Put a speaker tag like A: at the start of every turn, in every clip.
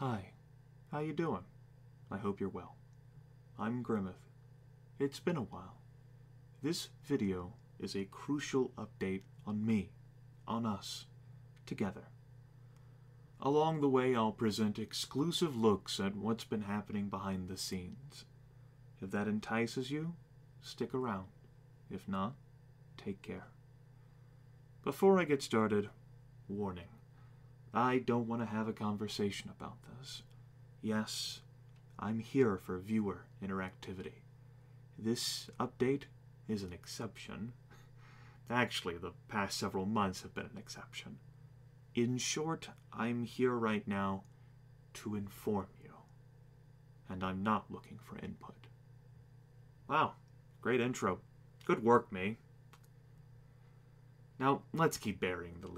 A: Hi, how you doing? I hope you're well. I'm Grimith. It's been a while. This video is a crucial update on me, on us, together. Along the way, I'll present exclusive looks at what's been happening behind the scenes. If that entices you, stick around. If not, take care. Before I get started, warning. I don't want to have a conversation about this. Yes, I'm here for viewer interactivity. This update is an exception. Actually, the past several months have been an exception. In short, I'm here right now to inform you. And I'm not looking for input. Wow, great intro. Good work, me. Now, let's keep burying the.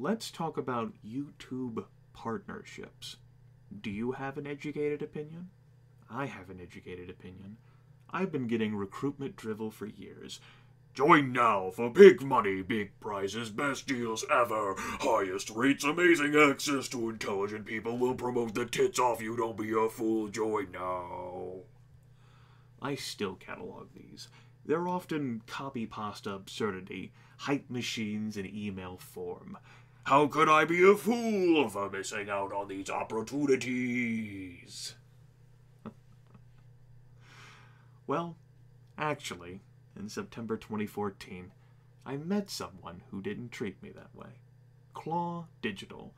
A: Let's talk about YouTube partnerships. Do you have an educated opinion? I have an educated opinion. I've been getting recruitment drivel for years.
B: Join now for big money, big prizes, best deals ever, highest rates, amazing access to intelligent people will promote the tits off you. Don't be a fool. Join now.
A: I still catalog these. They're often copy pasta absurdity, hype machines in email form.
B: How could I be a fool for missing out on these opportunities?
A: well, actually, in September 2014, I met someone who didn't treat me that way. Claw Digital.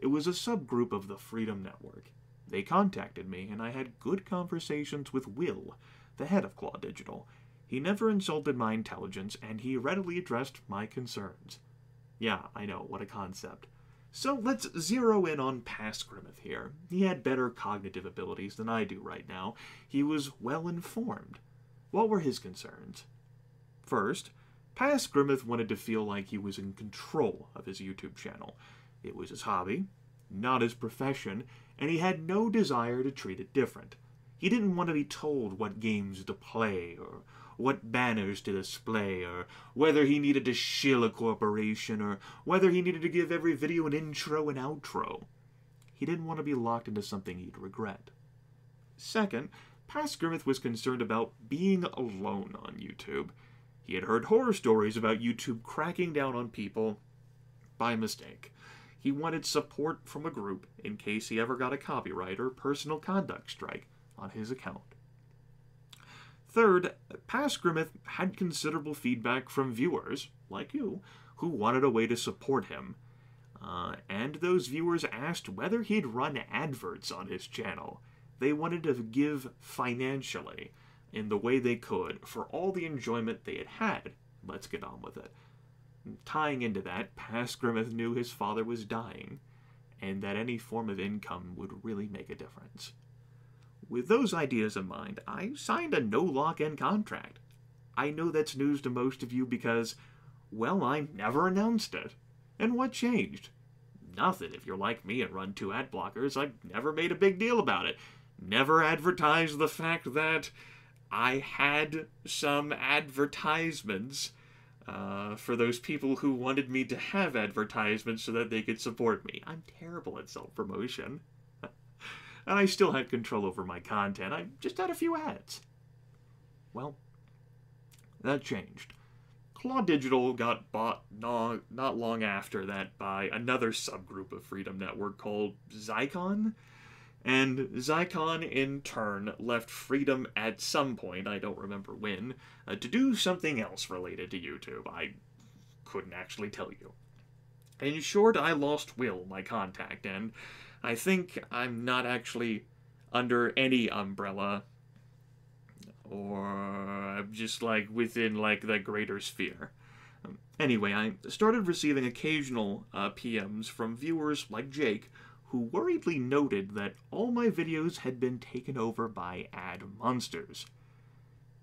A: It was a subgroup of the Freedom Network. They contacted me, and I had good conversations with Will, the head of Claw Digital. He never insulted my intelligence, and he readily addressed my concerns. Yeah, I know, what a concept. So let's zero in on past Grimith here. He had better cognitive abilities than I do right now. He was well informed. What were his concerns? First, past Grimith wanted to feel like he was in control of his YouTube channel. It was his hobby, not his profession, and he had no desire to treat it different. He didn't want to be told what games to play, or what banners to display, or whether he needed to shill a corporation, or whether he needed to give every video an intro and outro. He didn't want to be locked into something he'd regret. Second, Past Grimith was concerned about being alone on YouTube. He had heard horror stories about YouTube cracking down on people by mistake. He wanted support from a group in case he ever got a copyright or personal conduct strike on his account. Third, Past Grimith had considerable feedback from viewers, like you, who wanted a way to support him. Uh, and those viewers asked whether he'd run adverts on his channel. They wanted to give financially in the way they could for all the enjoyment they had had. Let's get on with it. Tying into that, Past Grimmeth knew his father was dying, and that any form of income would really make a difference. With those ideas in mind, I signed a no lock in contract. I know that's news to most of you because, well, I never announced it. And what changed? Nothing if you're like me and run two ad blockers. I never made a big deal about it. Never advertised the fact that I had some advertisements uh, for those people who wanted me to have advertisements so that they could support me. I'm terrible at self promotion. And I still had control over my content. I just had a few ads. Well, that changed. Claw Digital got bought not, not long after that by another subgroup of Freedom Network called Zycon. And Zycon, in turn, left Freedom at some point, I don't remember when, uh, to do something else related to YouTube. I couldn't actually tell you. In short, I lost Will, my contact, and I think I'm not actually under any umbrella or I'm just like within like the greater sphere. Um, anyway, I started receiving occasional uh, PMs from viewers like Jake who worriedly noted that all my videos had been taken over by ad monsters.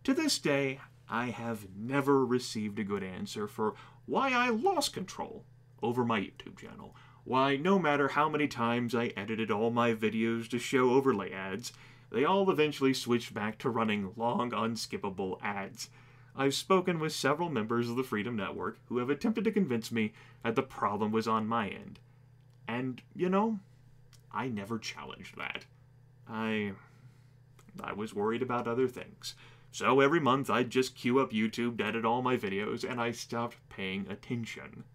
A: To this day, I have never received a good answer for why I lost control over my YouTube channel. Why, no matter how many times I edited all my videos to show overlay ads, they all eventually switched back to running long, unskippable ads. I've spoken with several members of the Freedom Network who have attempted to convince me that the problem was on my end. And, you know, I never challenged that. I. I was worried about other things. So every month I'd just queue up YouTube to edit all my videos, and I stopped paying attention.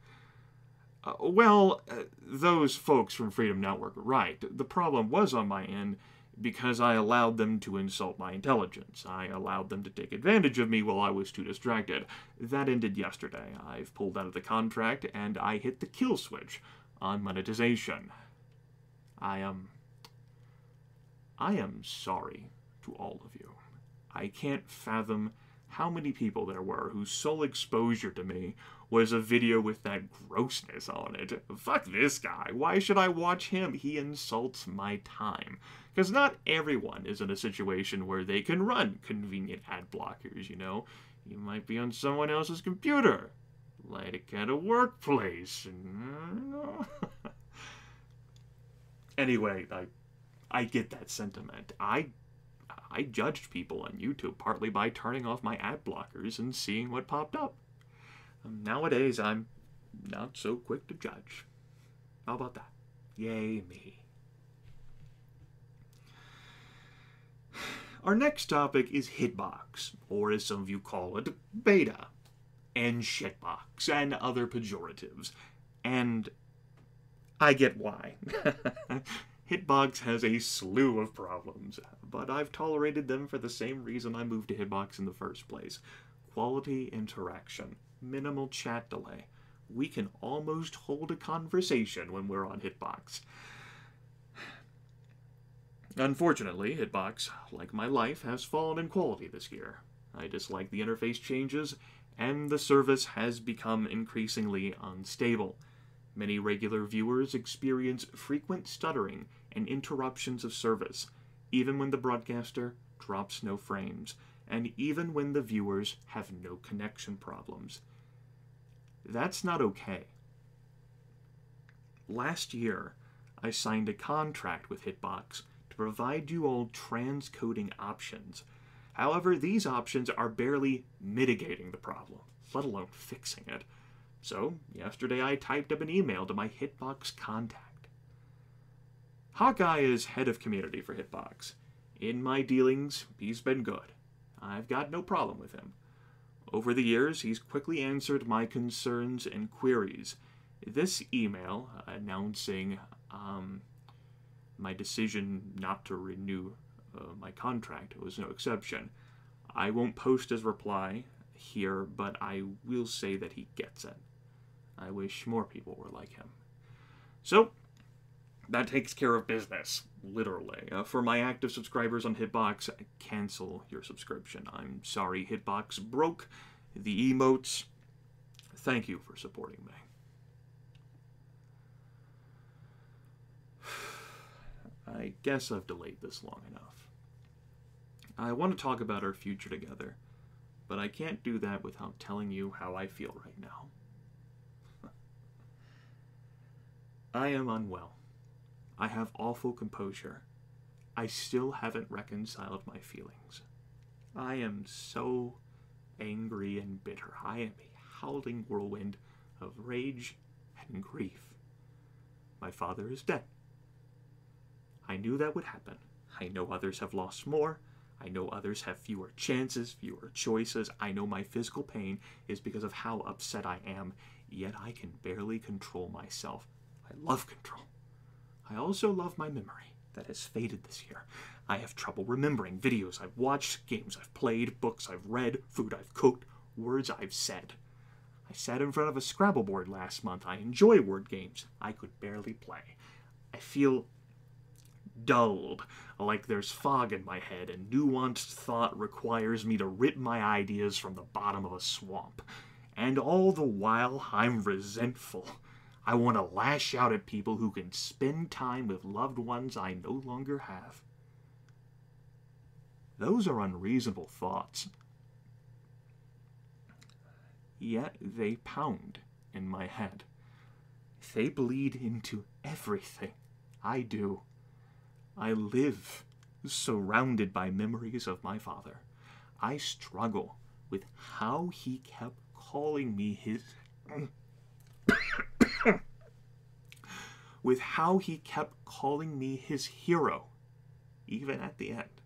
A: Uh, well, uh, those folks from Freedom Network were right. The problem was on my end because I allowed them to insult my intelligence. I allowed them to take advantage of me while I was too distracted. That ended yesterday. I've pulled out of the contract and I hit the kill switch on monetization. I am. I am sorry to all of you. I can't fathom how many people there were whose sole exposure to me was a video with that grossness on it. Fuck this guy. Why should I watch him? He insults my time. Because not everyone is in a situation where they can run convenient ad blockers, you know? You might be on someone else's computer, like at a workplace. anyway, I, I get that sentiment. I I judged people on YouTube partly by turning off my ad blockers and seeing what popped up. Um, nowadays, I'm not so quick to judge. How about that? Yay, me. Our next topic is Hitbox, or as some of you call it, beta, and shitbox, and other pejoratives. And I get why. Hitbox has a slew of problems, but I've tolerated them for the same reason I moved to Hitbox in the first place quality interaction, minimal chat delay. We can almost hold a conversation when we're on Hitbox. Unfortunately, Hitbox, like my life, has fallen in quality this year. I dislike the interface changes, and the service has become increasingly unstable. Many regular viewers experience frequent stuttering and interruptions of service, even when the broadcaster drops no frames, and even when the viewers have no connection problems. That's not okay. Last year, I signed a contract with Hitbox to provide you all transcoding options. However, these options are barely mitigating the problem, let alone fixing it. So, yesterday I typed up an email to my Hitbox contact Hawkeye is head of community for Hitbox. In my dealings, he's been good. I've got no problem with him. Over the years, he's quickly answered my concerns and queries. This email announcing um, my decision not to renew uh, my contract was no exception. I won't post his reply here, but I will say that he gets it. I wish more people were like him. So, that takes care of business, literally. Uh, for my active subscribers on Hitbox, cancel your subscription. I'm sorry Hitbox broke the emotes. Thank you for supporting me. I guess I've delayed this long enough. I want to talk about our future together, but I can't do that without telling you how I feel right now. I am unwell. I have awful composure. I still haven't reconciled my feelings. I am so angry and bitter. I am a howling whirlwind of rage and grief. My father is dead. I knew that would happen. I know others have lost more. I know others have fewer chances, fewer choices. I know my physical pain is because of how upset I am, yet I can barely control myself. I love control. I also love my memory that has faded this year. I have trouble remembering videos I've watched, games I've played, books I've read, food I've cooked, words I've said. I sat in front of a Scrabble board last month. I enjoy word games. I could barely play. I feel dulled, like there's fog in my head, and nuanced thought requires me to rip my ideas from the bottom of a swamp. And all the while, I'm resentful. I want to lash out at people who can spend time with loved ones I no longer have. Those are unreasonable thoughts. Yet they pound in my head. They bleed into everything I do. I live surrounded by memories of my father. I struggle with how he kept calling me his with how he kept calling me his hero, even at the end.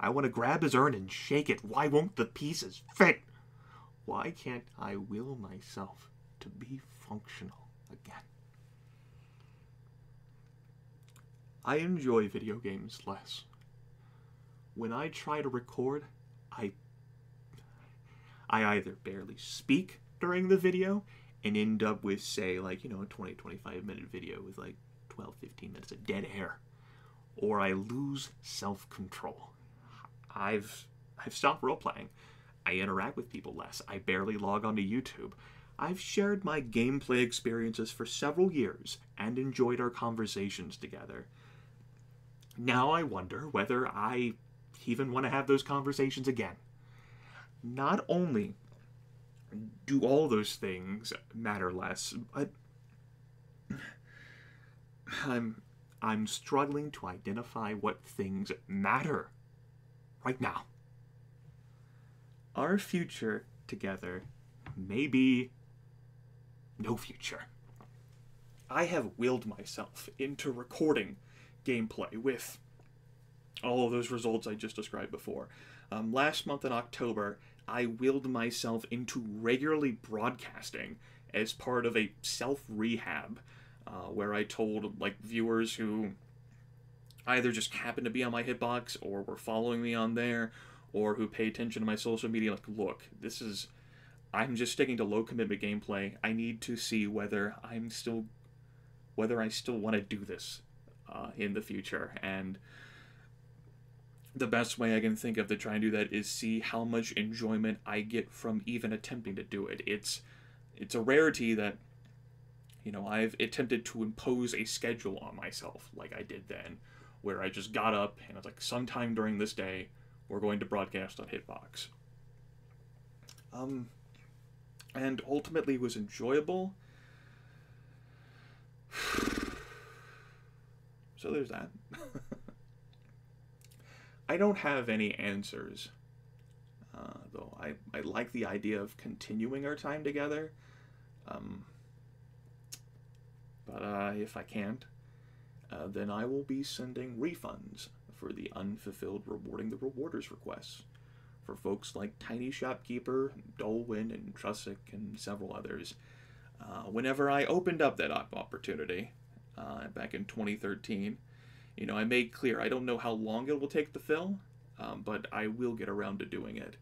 A: I want to grab his urn and shake it. Why won't the pieces fit? Why can't I will myself to be functional again? I enjoy video games less. When I try to record, I I either barely speak during the video and end up with say like, you know, a 20 25 minute video with like 12 15 minutes of dead air or I lose self-control. I've I've stopped role playing. I interact with people less. I barely log onto YouTube. I've shared my gameplay experiences for several years and enjoyed our conversations together. Now I wonder whether I even want to have those conversations again. Not only do all those things matter less, but I'm I'm struggling to identify what things matter right now. Our future together may be no future. I have willed myself into recording gameplay with all of those results I just described before. Um, last month in October, I willed myself into regularly broadcasting as part of a self rehab uh, where I told like viewers who either just happened to be on my hitbox or were following me on there or who pay attention to my social media like look this is i'm just sticking to low commitment gameplay. I need to see whether i'm still whether i still want to do this uh, in the future. And the best way i can think of to try and do that is see how much enjoyment i get from even attempting to do it it's it's a rarity that you know i've attempted to impose a schedule on myself like i did then where I just got up and I was like, sometime during this day, we're going to broadcast on Hitbox. Um, and ultimately was enjoyable. so there's that. I don't have any answers, uh, though. I, I like the idea of continuing our time together. Um, but uh, if I can't, uh, then I will be sending refunds for the unfulfilled rewarding the rewarders requests for folks like Tiny Shopkeeper, Dolwyn, and Trussick, and several others. Uh, whenever I opened up that opportunity uh, back in 2013, you know, I made clear I don't know how long it will take to fill, um, but I will get around to doing it.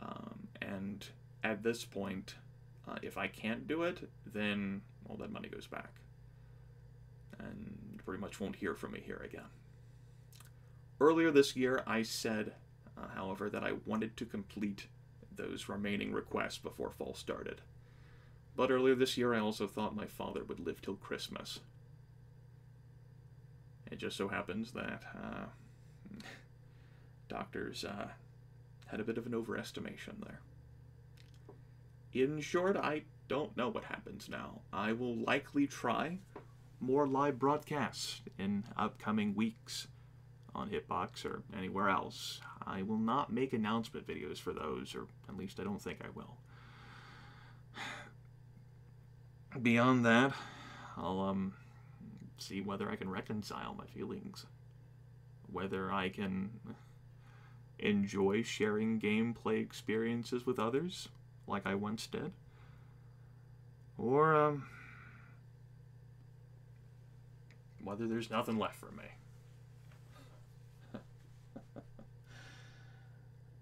A: Um, and at this point, uh, if I can't do it, then all that money goes back. And pretty much won't hear from me here again. Earlier this year, I said, uh, however, that I wanted to complete those remaining requests before fall started. But earlier this year, I also thought my father would live till Christmas. It just so happens that uh, doctors uh, had a bit of an overestimation there. In short, I don't know what happens now. I will likely try more live broadcasts in upcoming weeks on Hitbox or anywhere else. I will not make announcement videos for those, or at least I don't think I will. Beyond that, I'll um see whether I can reconcile my feelings. Whether I can enjoy sharing gameplay experiences with others, like I once did. Or um whether there's nothing left for me.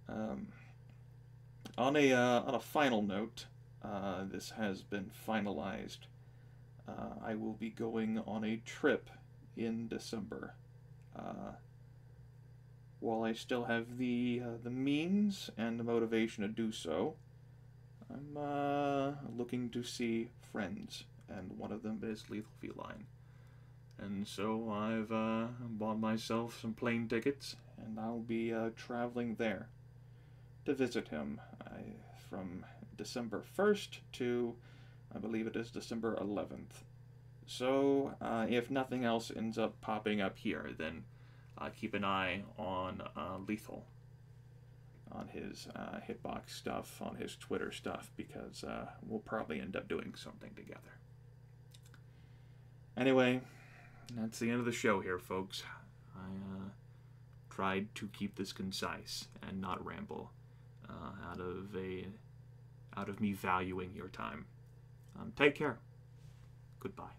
A: um, on a uh, on a final note, uh, this has been finalized. Uh, I will be going on a trip in December. Uh, while I still have the uh, the means and the motivation to do so, I'm uh, looking to see friends, and one of them is Lethal Feline. And so I've uh, bought myself some plane tickets, and I'll be uh, traveling there to visit him I, from December 1st to, I believe it is December 11th. So uh, if nothing else ends up popping up here, then uh, keep an eye on uh, Lethal, on his uh, Hitbox stuff, on his Twitter stuff, because we'll probably end up doing something together. Anyway, that's the end of the show here, folks. I uh, tried to keep this concise and not ramble uh, out of a out of me valuing your time. Um, take care. Goodbye.